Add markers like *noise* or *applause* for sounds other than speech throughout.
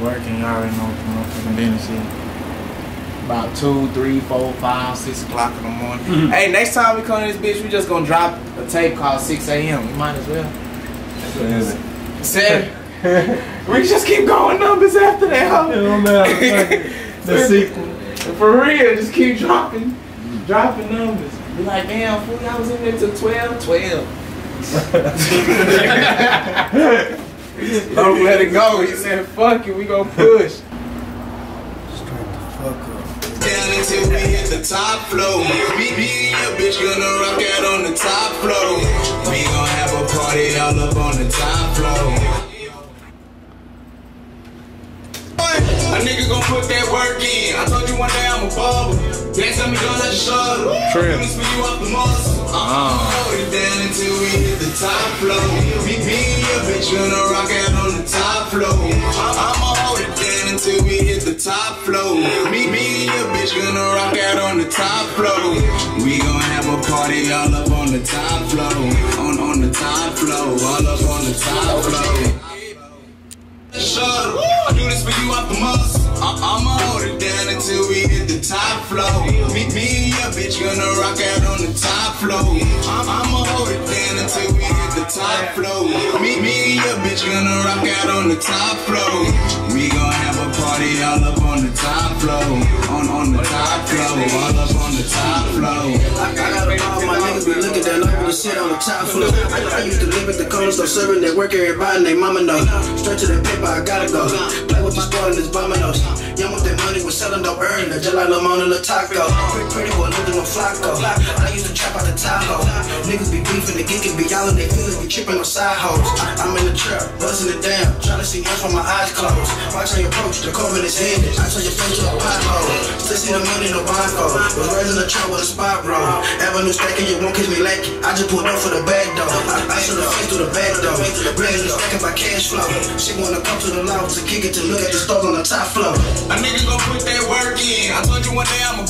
working, y'all already know what the business is. About two, three, four, five, six o'clock in the morning. Mm-hmm. Hey, next time we come to this bitch, we just gonna drop a tape called 6 a.m. You might as well. That's what it is. Seven. *laughs* we just keep going numbers after that, huh? It matter. *laughs* the sequel. For real, just keep dropping, dropping numbers. Be like, damn, fool, I was in there till 12, 12. *laughs* Don't let it go. He said, fuck it, we gonna push. Straight the fuck up. Down until we hit the top floor. Me, me and your bitch gonna rock out on the top floor. We gon' have a party all up on the top floor. A nigga gon' put that work in. I told you one day I'm a baller. Dance on me, gon' let you shudder. Trip. for you off the muscle. I'm uh-huh. hold it down until we hit the top floor. Me and your bitch gonna rock out on the top floor. I'ma hold it down until we hit the top floor. Me, me and your bitch gonna rock out on the top floor. We gon' have a party all up on the top floor. On, on the top floor. All up on the top floor. Shut I do this for you off the muscle. I'ma hold it down until we hit the top floor. Me, me and your bitch gonna rock out on the top floor. I'ma hold it down until we hit the top floor. Me, me and your bitch gonna rock out on the top floor. We gon' have a party all up on the top floor. On, on the top floor. All up on the top floor. Shit on the top floor. I, I used to live at the corner store serving that work everybody named mama know. Straight to the paper, I gotta go. Play with my squad and it's dominoes. Young with that money, was selling dope earn. Just like Lamont and the taco. Pretty, pretty boy, living on Flacco. I used to trap out the Tahoe. Niggas be beefing, the geeking, be y'all they feelings be tripping on side hoes. I'm in the trap, buzzing it down. Trying to see ends from my eyes closed. Watch how you approach, the COVID is handed. I turn your face to a pothole. Still see the money, no blindfold. Was raising the trap with a spot roll. Avenue stacking, you won't kiss me like it. I just pulled up for the back door. I, I should have faced through the back door. Ready to stacking by cash flow. She wanna come to the law to kick it to look at the stores on the top floor. A nigga gon' put that work in. I told you one day I'm a.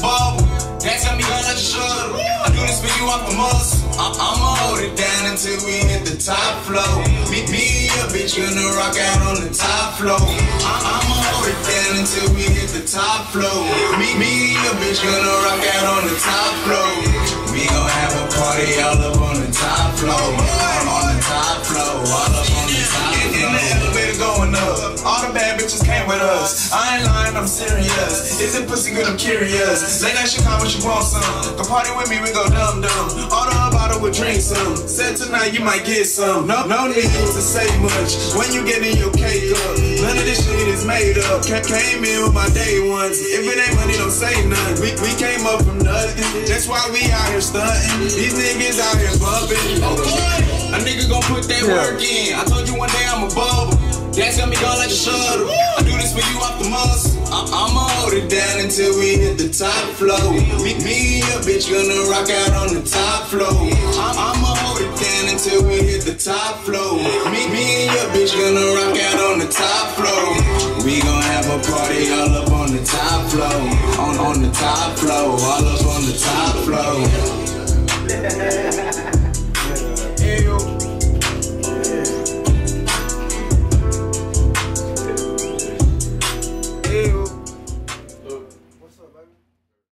That's got me going like a shuttle. I do this for you off the muscle. I'ma hold it down until we hit the top floor. Me, me a bitch gonna rock out on the top floor. I'ma hold it down until we hit the top floor. Me, me a bitch gonna rock out on the top floor. We gon' have a party all up on the top floor. On the top floor, all up on the top floor. In the elevator going up. All the bad bitches came with us. I ain't lying, I'm serious. Is it pussy good? I'm curious. Late night she come when she want some. Come party with me, we go dumb dumb. Order a bottle, we drink some. Said tonight you might get some. No, no need to say much. When you get in your cake up, none of this shit is made up. Came in with my day ones. If it ain't money, don't say nothing. We, we came up from nothing. That's why we out here stunting. These niggas out here bumping. Oh boy, a nigga gon' put that work in. I told you one day I'm a shuttle. I do this for you off the muscle. I'ma hold it down until we hit the top floor. Me, me and your bitch gonna rock out on the top floor. I'ma hold it down until we hit the top floor. Me, me and your bitch gonna rock out on the top floor. We gon' have a party all up on the top floor. On, on the top